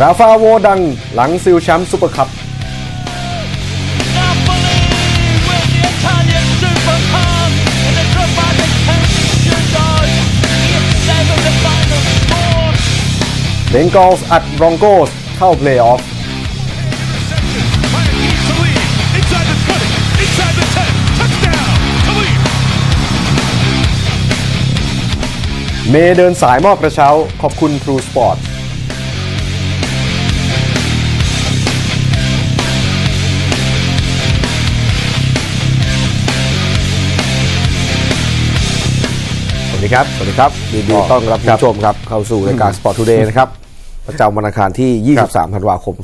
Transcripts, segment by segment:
ราฟาโวดังหลังซิวแชมป์ซูเปอร์คัพเบงกอลส์อัดบรองโกสเข้าเพลย์ออฟเมเดินสายมอบกระเช้าขอบคุณทรูสปอร์ต ดีครับ สวัสดีครับยินดีต้อนรับคุณผู้ชมครับ เข้าสู่รายการ Sport Today นะครับ ประจำวันอังคารที่ 23 ธันวาคม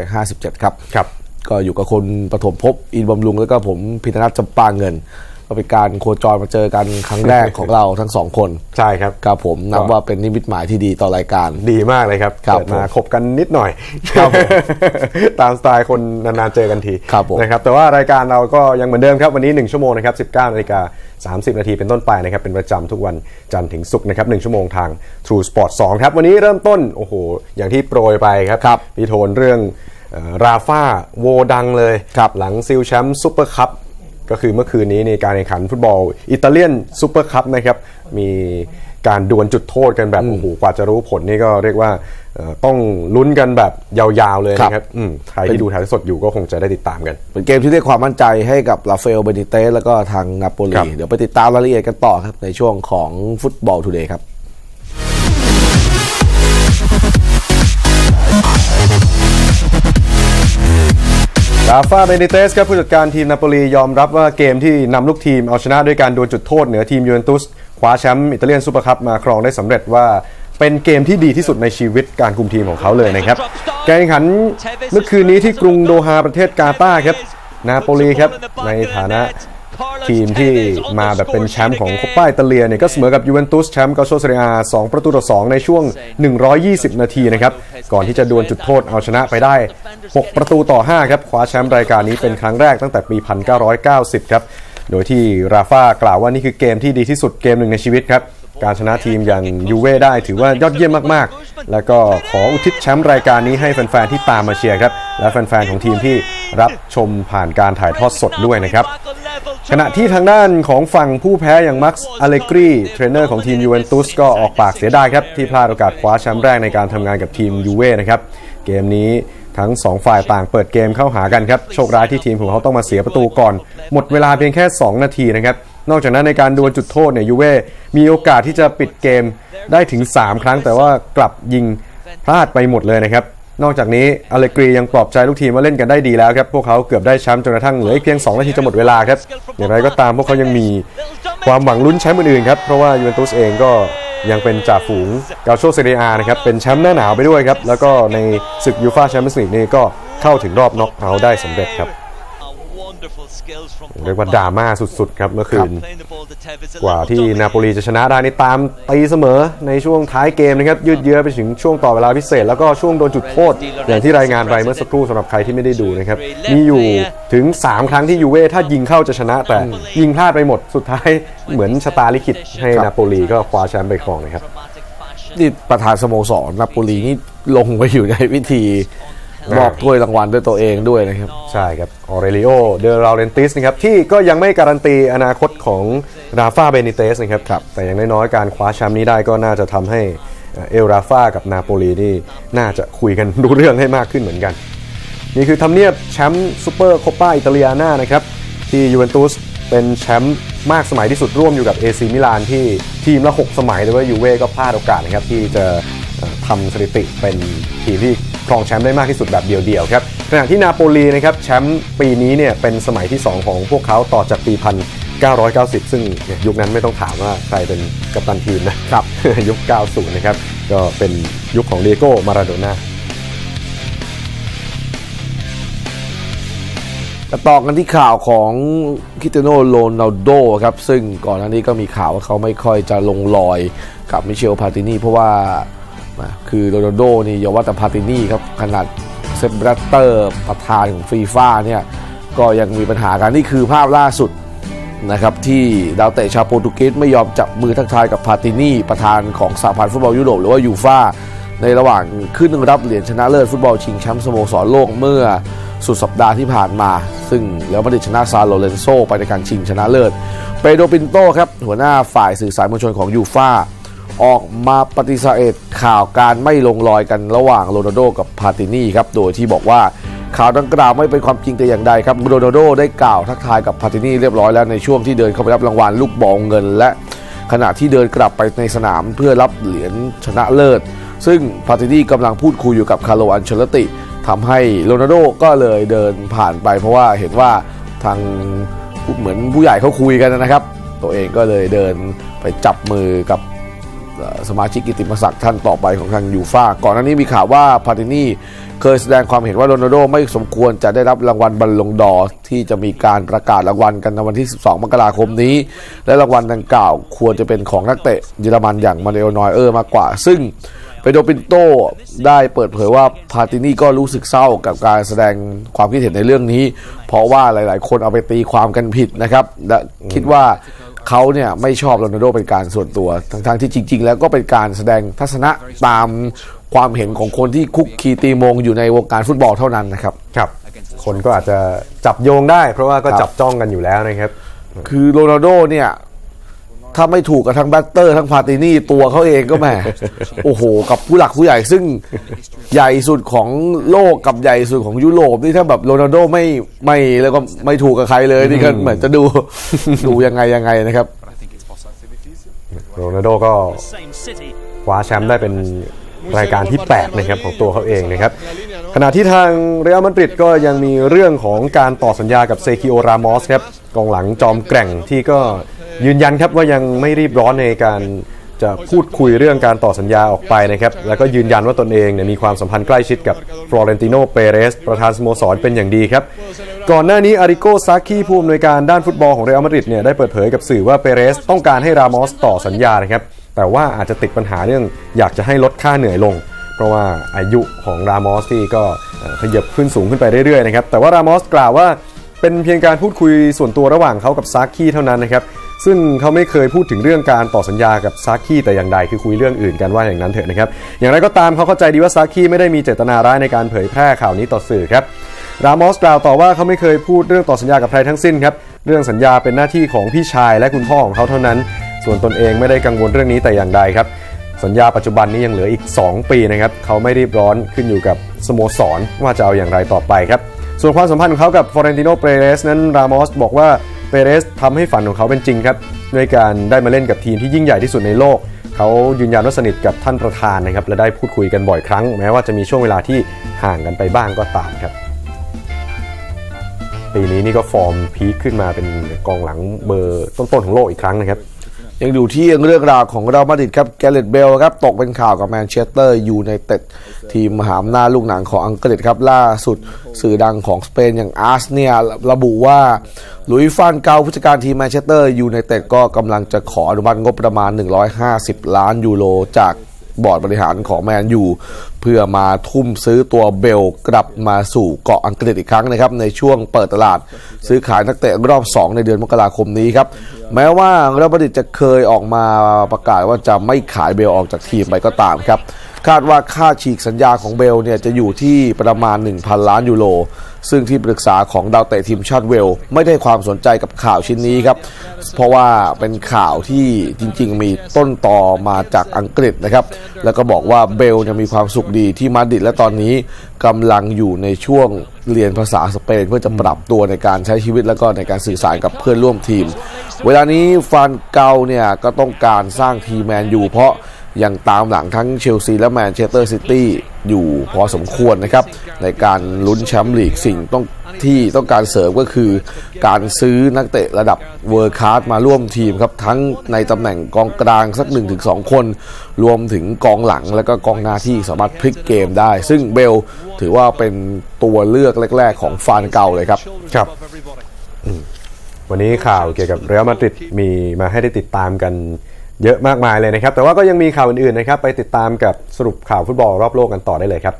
2557 ครับ ครับ ก็อยู่กับคุณปฐมภพอินบำรุง แล้วก็ผมพิธนัทจำปาเงิน ก็เป็นการโคจรมาเจอกันครั้งแรกของเราทั้งสองคนใช่ครับครับผมนับว่าเป็นนิมิตหมายที่ดีต่อรายการดีมากเลยครับครับเกิดมาผมคบกันนิดหน่อยครับผมตามสไตล์คนนานๆเจอกันทีครับผมนะครับแต่ว่ารายการเราก็ยังเหมือนเดิมครับวันนี้ 1 ชั่วโมงนะครับ19นาฬิกา30 นาทีเป็นต้นไปนะครับเป็นประจำทุกวันจันทร์ถึงศุกร์นะครับ1ชั่วโมงทาง True Sport 2ครับวันนี้เริ่มต้นโอ้โหอย่างที่โปรยไปครับครับพี่โทนเรื่องเอ่อราฟาโวดังเลยครับหลังซิวแชมป์ซูเปอร์คัพ ก็คือเมื่อคืนนี้ในการแข่งขันฟุตบอลอิตาเลียนซูเปอร์คัพนะครับมีการดวลจุดโทษกันแบบโอ้โหกว่าจะรู้ผลนี่ก็เรียกว่าเอ่อต้องลุ้นกันแบบยาวๆเลยนะครับอืมใครที่ดูถ่ายทอดสดอยู่ก็คงจะได้ติดตามกัน เป็นเกมที่เรียกความมั่นใจให้กับราฟาเอลเบนิเตสแล้วก็ทางนาโปลีครับเดี๋ยวไปติดตามรายละเอียดกันต่อครับในช่วงของฟุตบอล Today ครับ ราฟาเบนิเตสครับผู้จัดการทีมนาโปลียอมรับว่าเกมที่นำลูกทีมเอาชนะด้วยการดวลจุดโทษเหนือทีมยูเวนตุสคว้าแชมป์อิตาเลียนซูเปอร์คัพมาครองได้สำเร็จว่าเป็นเกมที่ดีที่สุดในชีวิตการคุมทีมของเขาเลยนะครับการแข่งขันเมื่อคืนนี้ที่กรุงโดฮาประเทศกาตาร์ครับนาโปลีครับในฐานะ ทีมที่มาแบบเป็นแชมป์ของโคปาอิตาเลียเนี่ยก็เสมอกับยูเวนตุสแชมป์กัลโช่เซเรียอาสองประตูต่อ 2 ในช่วง 120 นาทีนะครับ ก่อนที่จะดวลจุดโทษเอาชนะไปได้ 6 ประตูต่อ 5 ครับ คว้าแชมป์รายการนี้เป็นครั้งแรกตั้งแต่ปี 1990 ครับ โดยที่ราฟากล่าวว่านี่คือเกมที่ดีที่สุดเกมหนึ่งในชีวิตครับ การชนะทีมอย่างยูเว่ได้ถือว่ายอดเยี่ยมมากๆ แล้วก็ขออุทิศแชมป์รายการนี้ให้แฟนๆที่ตามมาเชียร์ครับ และแฟนๆของทีมที่รับชมผ่านการถ่ายทอดสดด้วยนะครับ ขณะที่ทางด้านของฝั่งผู้แพ้อย่างมักซ์อัลเลกรีเทรนเนอร์ของทีมยูเวนตุสก็ออกปากเสียดายครับที่พลาดโอกาสคว้าแชมป์แรกในการทำงานกับทีมยูเว่นะครับเกมนี้ทั้ง 2 ฝ่ายต่างเปิดเกมเข้าหากันครับ โชคร้ายที่ทีมของเขาต้องมาเสียประตูก่อน หมดเวลาเพียงแค่ 2 นาทีนะครับ นอกจากนั้นในการดวลจุดโทษเนี่ยยูเว่มีโอกาสที่จะปิดเกมได้ถึง 3 ครั้ง แต่ว่ากลับยิงพลาดไปหมดเลยนะครับ นอกจากนี้อเลกรียังปลอบใจลูกทีมว่าเล่นกันได้ดีแล้วครับ พวกเขาเกือบได้แชมป์จนกระทั่งเหลือเพียง 2 นาทีจะหมดเวลาครับ อย่างไรก็ตามพวกเขายังมีความหวังลุ้นแชมป์อื่นๆครับ เพราะว่ายูเวนตุสเองก็ยังเป็นจ่าฝูงกาโชเซเรียนะครับ เป็นแชมป์หน้าหนาวไปด้วยครับ แล้วก็ในศึกยูฟ่าแชมเปี้ยนส์ลีกนี่ก็เข้าถึงรอบน็อกเอาท์ได้สำเร็จครับ เรียกว่าดราม่าสุดๆ ครับเมื่อคืน กว่าที่นาโปลีจะชนะได้นี่ตามตีเสมอในช่วงท้ายเกมนะครับ ยืดเยื้อไปถึงช่วงต่อเวลาพิเศษ แล้วก็ช่วงโดนจุดโทษ อย่างที่รายงานไปเมื่อสักครู่สำหรับใครที่ไม่ได้ดูนะครับ มีอยู่ถึง 3 ครั้งที่ยูเว่ถ้ายิงเข้าจะชนะแต่ยิงพลาดไปหมดสุดท้ายเหมือนชะตาลิขิตให้ครับนาโปลีก็คว้าแชมป์ไปครองนะครับนี่ประธานสโมสรนาโปลีนี่ลงไปอยู่ในพิธี มอบถ้วยรางวัลด้วยตัวเองด้วยนะครับ ใช่ครับออเรลิโอเดลาเรนติสนะครับที่ก็ยังไม่การันตีอนาคตของราฟาเบนิเตสนะครับครับแต่อย่างน้อยๆการคว้าแชมป์นี้ได้ก็น่าจะทำให้เอ่อเอลราฟากับนาโปลีนี่น่าจะคุยกันรู้เรื่องให้มากขึ้นเหมือนกัน นี่คือทำเนียบแชมป์ซูเปอร์โคปาอิตาเลียนานะครับที่ยูเวนตุสเป็นแชมป์มากสมัยที่สุดร่วมอยู่กับเอซีมิลานที่ทีมละ 6 สมัยแต่ว่ายูเว่ก็พลาดโอกาสนะครับที่จะเอ่อทำสถิติเป็น ทีมที่ครองแชมป์ได้มากที่สุดแบบเดียวๆครับขณะที่นาโปลีนะครับแชมป์ปีนี้เนี่ยเป็นสมัยที่ 2 ของพวกเขาต่อจากปี1990 ซึ่งเนี่ยยุคนั้นไม่ต้องถามว่าใครเป็นกัปตันทีมนะครับยุค 90 นะครับ ก็เป็นยุคของดีเอโก้มาราโดน่าต่อกันที่ข่าวของคริสเตียโนโรนัลโดครับ ซึ่งก่อนหน้านี้ก็มีข่าวว่าเขาไม่ค่อยจะลงรอยกับมิเชลพาตินีเพราะว่า คือโรนัลโดนี่อย่าว่าแต่พาตินี่ครับขนาดเซปป์แบลตเตอร์ประธานของฟีฟ่าเนี่ยก็ยังมีปัญหากันนี่คือภาพล่าสุดนะครับที่ดาวเตะชาวโปรตุเกสไม่ยอมจับมือทักทายกับพาตินี่ประธานของสหพันธ์ฟุตบอลยุโรปหรือว่ายูฟ่าในระหว่างขึ้นรับเหรียญชนะเลิศฟุตบอลชิงแชมป์สโมสรโลกเมื่อสุดสัปดาห์ที่ผ่านมา ซึ่งเรอัลมาดริดชนะซานลอเรนโซไปในการชิงชนะเลิศเปโดรปินโตครับหัวหน้าฝ่ายสื่อสารมวลชนของยูฟ่า ออกมาปฏิเสธข่าวการไม่ลงรอยกันระหว่างโรนัลโดกับพาตินี่ครับ โดยที่บอกว่าข่าวดังกล่าวไม่เป็นความจริงแต่อย่างใดครับโรนัลโดได้กล่าวทักทายกับพาตินี่เรียบร้อยแล้วในช่วงที่เดินเข้าไปรับรางวัลลูกบอลเงิน และขณะที่เดินกลับไปในสนามเพื่อรับเหรียญชนะเลิศ ซึ่งพาตินี่กำลังพูดคุยอยู่กับคาร์โลอันเชล็อตติทำให้โรนัลโดก็เลยเดินผ่านไป เพราะว่าเห็นว่าทางเหมือนผู้ใหญ่เขาคุยกันนะครับ ตัวเองก็เลยเดินไปจับมือกับ สมาชิกกิตติมศักดิ์ท่านต่อไปของทางยูฟาก่อนหน้านี้มีข่าวว่าพาตินีเคยแสดงความเห็นว่าโรนัลโดไม่สมควรจะได้รับรางวัลบัลลงดอร์ที่จะมีการประกาศรางวัลกันในวันที่ 12 มกราคมนี้ และรางวัลดังกล่าวควรจะเป็นของนักเตะเยอรมันอย่างมาเนโอนอยเออร์มากกว่า ซึ่งเปโดปินโตได้เปิดเผยว่าพาตินีก็รู้สึกเศร้ากับการแสดงความคิดเห็นในเรื่องนี้ เพราะว่าหลาย ๆ คนเอาไปตีความกันผิดนะครับ และคิดว่า เขาเนี่ยไม่ชอบโรนัลโดเป็นการส่วนตัว ทั้งๆที่จริง ๆ แล้วก็เป็นการแสดงทัศนะตามความเห็นของคนที่คุกคีตีโมงอยู่ในวงการฟุตบอลเท่านั้นนะครับครับ คนก็อาจจะจับโยงได้ เพราะว่าก็ครับจับจ้องกันอยู่แล้วนะครับ คือโรนัลโดเนี่ย ถ้าไม่ถูกกับทั้งแบตเตอร์ทั้งพาตินี่ตัวเขาเองก็แหมโอ้โห กับผู้หลักผู้ใหญ่ซึ่งใหญ่สุดของโลกกับใหญ่สุดของยุโรปนี่ถ้าแบบโรนัลโดไม่ไม่แล้วก็ไม่ถูกกับใครเลยนี่ก็เหมือนจะดูดูยังไงยังไงนะครับโรนัลโดก็ Same city. คว้าแชมป์ได้เป็นรายการที่ 8 นะครับของตัวเขาเองนะครับ ขณะที่ทางเรอัลมาดริดก็ยังมีเรื่องของการต่อสัญญากับเซคิโอรามอสครับกองหลังจอมแกร่งที่ก็ ยืนยันครับว่ายังไม่รีบร้อนในการจะพูดคุยเรื่องการต่อสัญญาออกไปนะครับ แล้วก็ยืนยันว่าตนเองเนี่ยมีความสัมพันธ์ใกล้ชิดกับฟลอเรนติโน เปเรส ประธานสโมสรเป็นอย่างดีครับ ก่อนหน้านี้อาริโกซากิผู้อำนวยการด้านฟุตบอลของเรอัลมาดริดเนี่ยได้เปิดเผยกับสื่อว่าเปเรส ต้องการให้รามอสต่อสัญญานะครับ แต่ว่าอาจจะติดปัญหาเรื่องอยากจะให้ลดค่าเหนื่อยลง เพราะว่าอายุของรามอสที่ก็เอ่อขยับขึ้นสูงขึ้นไปเรื่อยๆนะครับ แต่ว่ารามอสกล่าวว่าเป็นเพียงการพูดคุยส่วนตัวระหว่างเขากับซากิเท่านั้นนะครับ ซึ่งเขาไม่เคยพูดถึงเรื่องการต่อสัญญากับซากิแต่อย่างใดคือคุยเรื่องอื่นกันว่าอย่างนั้นเถอะนะครับอย่างไรก็ตามเขาเข้าใจดีว่าซากิไม่ได้มีเจตนาร้ายในการเผยแพร่ข่าวนี้ต่อสื่อครับรามอสกล่าวต่อว่าเขาไม่เคยพูดเรื่องต่อสัญญากับใครทั้งสิ้นครับเรื่องสัญญาเป็นหน้าที่ของพี่ชายและคุณพ่อของเขาเท่านั้น ส่วนตนเองไม่ได้กังวลเรื่องนี้แต่อย่างใดครับสัญญาปัจจุบันนี้ยังเหลืออีก 2 ปีนะครับเขาไม่รีบร้อนขึ้นอยู่กับสโมสรว่าจะเอาอย่างไรต่อไปครับส่วนความสัมพันธ์ของเขากับฟอเรนติโนเปเรสนั้นรามอสบอกว่า เปเรสทำให้ฝันของเขาเป็นจริงครับ ด้วยการได้มาเล่นกับทีมที่ยิ่งใหญ่ที่สุดในโลก เขายืนยันว่าสนิทกับท่านประธานนะครับ และได้พูดคุยกันบ่อยครั้ง แม้ว่าจะมีช่วงเวลาที่ห่างกันไปบ้างก็ตามครับ ปีนี้นี่ก็ฟอร์ม peak ขึ้นมาเป็นกองหลังเบอร์ต้นๆของโลกอีกครั้งนะครับ ยังอยู่ที่เรื่องราวของเรอัลมาดริดครับแกเรตเบลครับตกเป็นข่าวกับแมนเชสเตอร์ยูไนเต็ดทีมมหาอำนาจลูกหนังของอังกฤษครับล่าสุดสื่อดังของสเปนอย่างอาร์สเนี่ยระบุว่าหลุยส์ฟานกัลผู้จัดการทีมแมนเชสเตอร์ยูไนเต็ดก็กำลังจะขออนุมัติงบประมาณ 150 ล้านยูโรจากบอร์ดบริหารของแมนยู เพื่อมาทุ่มซื้อตัวเบลกลับมาสู่เกาะอังกฤษอีกครั้งนะครับ ในช่วงเปิดตลาด ซื้อขายนักเตะรอบ 2 ในเดือนมกราคมนี้ครับ แม้ว่าเรอัลมาดริดจะเคยออกมาประกาศว่าจะไม่ขายเบลออกจากทีมไปก็ตามครับ คาดว่าค่าฉีกสัญญาของเบลเนี่ยจะอยู่ที่ประมาณ 1,000 ล้านยูโร ซึ่งที่ปรึกษาของดาวเตะทีมชาติเวล ไม่ได้ความสนใจกับข่าวชิ้นนี้ครับ เพราะว่าเป็นข่าวที่จริง ๆ มีต้นต่อมาจากอังกฤษนะครับ แล้วก็บอกว่าเบลเนี่ยมีความสุขดีที่มาดริดและตอนนี้กำลังอยู่ในช่วงเรียนภาษาสเปนเพื่อจะปรับตัวในการใช้ชีวิตแล้วก็ในการสื่อสารกับเพื่อนร่วมทีม เวลานี้ฟานกัลเนี่ยก็ต้องการสร้างทีมแมนยูเพราะ ยังตามหลังทั้งเชลซีและแมนเชสเตอร์ซิตี้อยู่พอสมควรนะครับ ในการลุ้นแชมป์ลีกสิ่งต้องที่ต้องการเสริมก็คือ การซื้อนักเตะระดับ world class มาร่วมทีมครับ ทั้งในตำแหน่งกองกลางสัก 1-2 คน รวมถึงกองหลังและก็กองหน้าที่สามารถพลิกเกมได้ ซึ่งเบลถือว่าเป็นตัวเลือกแรก ๆ ของฟานเก่าเลยครับครับวันนี้ข่าวเกี่ยวกับเรอัลมาดริดมีมาให้ได้ติดตามกัน เยอะมากมายเลยนะครับ แต่ว่าก็ยังมีข่าวอื่นๆนะครับ ไปติดตามกับสรุปข่าวฟุตบอลรอบโลกกันต่อได้เลยครับ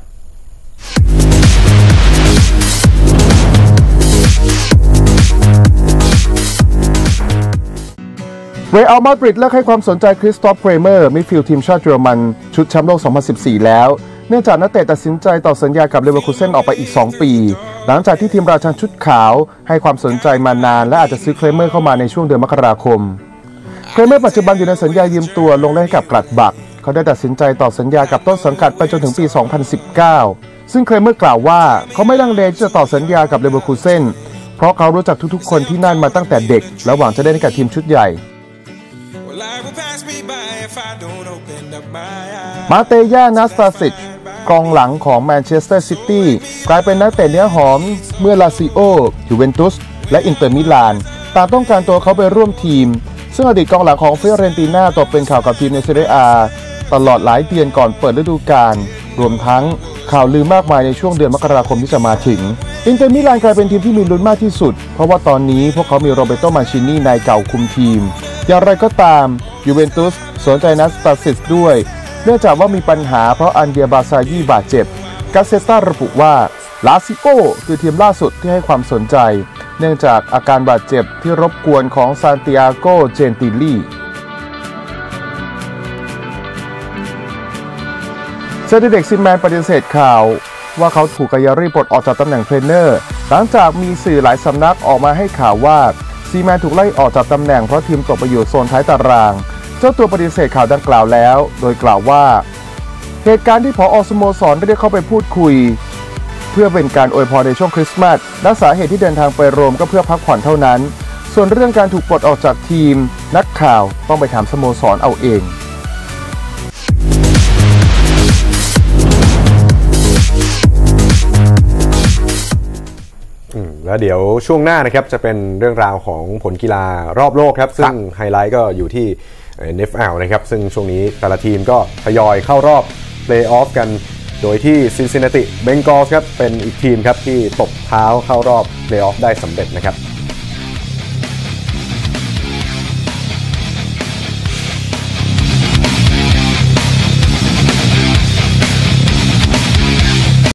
เรอัลมาดริดเลิกให้ความสนใจคริสตอฟเครเมอร์มิดฟิลด์ทีมชาติเยอรมัน ชุดแชมป์โลก 2014 แล้ว เนื่องจากนักเตะตัดสินใจต่อสัญญากับเลเวอร์คูเซนออกไปอีก 2 ปี หลังจากที่ทีมราชันชุดขาว ให้ความสนใจมานานและอาจจะซื้อเครเมอร์เข้ามาในช่วงเดือนมกราคม เครเมอร์ปัจจุบันอยู่ในสัญญายืมตัวลงเล่นให้กับกลัดบัค เขาได้ตัดสินใจต่อสัญญากับต้นสังกัดไปจนถึงปี 2019 ซึ่งเครเมอร์กล่าวว่าเขาไม่ลังเลที่จะต่อสัญญากับเลเวอร์คูเซนเพราะเขารู้จักทุกๆ คนที่นั่นมาตั้งแต่เด็ก และหวังจะได้ให้กับทีมชุดใหญ่ มาเตย่านัสตาซิชกองหลังของแมนเชสเตอร์ซิตี้กลายเป็นนักเตะเนื้อหอมเมื่อลาซิโอยูเวนตุสและอินเตอร์มิลานต่างต้องการตัวเขาไปร่วมทีม ซึ่งอดีตกองหลังของฟิออเรนติน่าตกเป็นข่าวกับทีมในเซเรียอาตลอดหลายเดือนก่อนเปิดฤดูกาลรวมทั้งข่าวลือมากมายในช่วงเดือนมกราคมที่จะมาถึง อินเตอร์มิลานกลายเป็นทีมที่มีลุ้นมากที่สุด เพราะว่าตอนนี้พวกเขามีโรแบร์โตมันชินีนายเก่าคุมทีม อย่างไรก็ตามยูเวนตุสสนใจนัสตาซิชด้วย เนื่องจากว่ามีปัญหาเพราะอันเดรียบาร์ซายีบาดเจ็บกาเซต้าระบุว่าลาซิโอคือทีมล่าสุดที่ให้ความสนใจ เนื่องจากอาการบาดเจ็บที่รบกวนของซานติอาโก เจนติลีเซอร์ดิเด็กซิมแมนปฏิเสธข่าว ว่าเขาถูกกาลยารีปลดออกจากตำแหน่งเทรนเนอร์ หลังจากมีสื่อหลายสำนักออกมาให้ข่าวว่าซีแมนถูกไล่ออกจากตำแหน่งเพราะทีมตกไปอยู่โซนท้ายตาราง เจ้าตัวปฏิเสธข่าวดังกล่าวแล้ว โดยกล่าวว่า เหตุการณ์ที่ผอ.สโมสรได้เข้าไปพูดคุย เพื่อเป็นการอวยพรในช่วงคริสต์มาสและสาเหตุที่เดินทางไปโรมก็เพื่อพักผ่อนเท่านั้น ส่วนเรื่องการถูกปลดออกจากทีม นักข่าวต้องไปถามสโมสรเอาเองอืมแล้วเดี๋ยวช่วงหน้านะครับจะเป็นเรื่องราวของผลกีฬารอบโลกครับ ซึ่งไฮไลท์ก็อยู่ที่เอ่อ NFL นะครับ ซึ่งช่วงนี้แต่ละทีมก็ทยอยเข้ารอบเพลย์ออฟกัน โดยที่ซินซินนาติเบงกอลครับเป็นอีกทีมครับที่ตบเท้าเข้ารอบเพลย์ออฟได้สำเร็จนะครับ